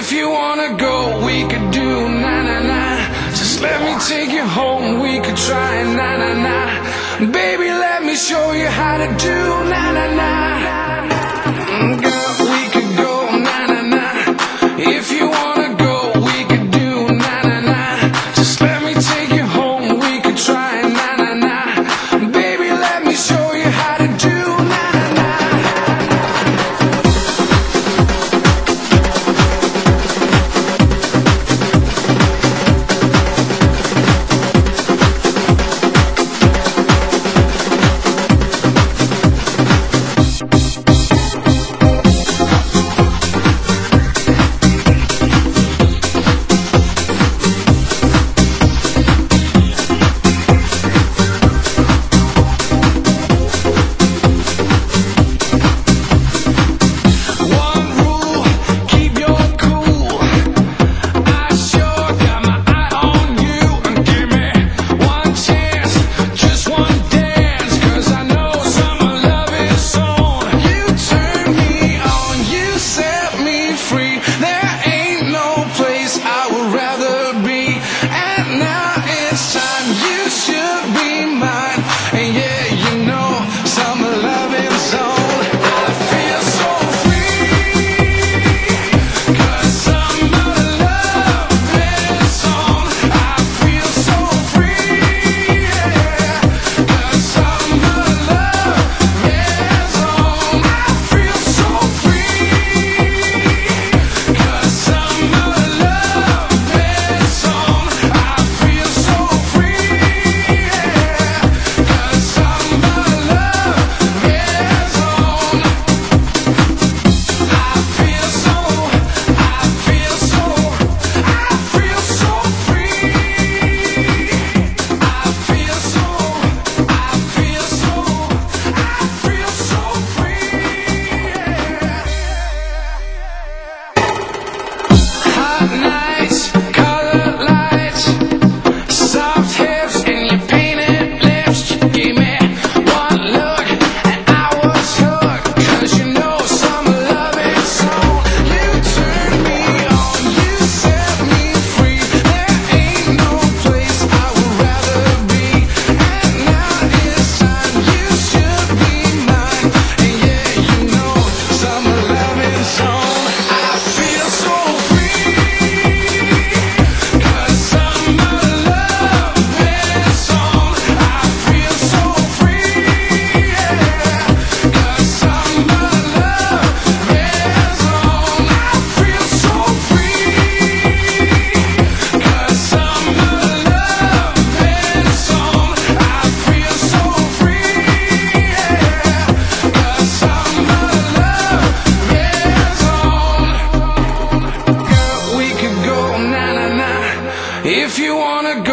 If you wanna go, we could do na na na. Just let me take you home, we could try na na na. Baby, let me show you how to do na na na.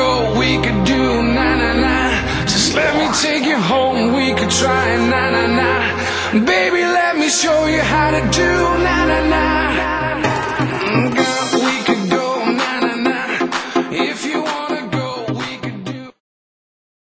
road we could do, na na na. Just let me take you home, we could try, na na na. Baby, let me show you how to do, na na na.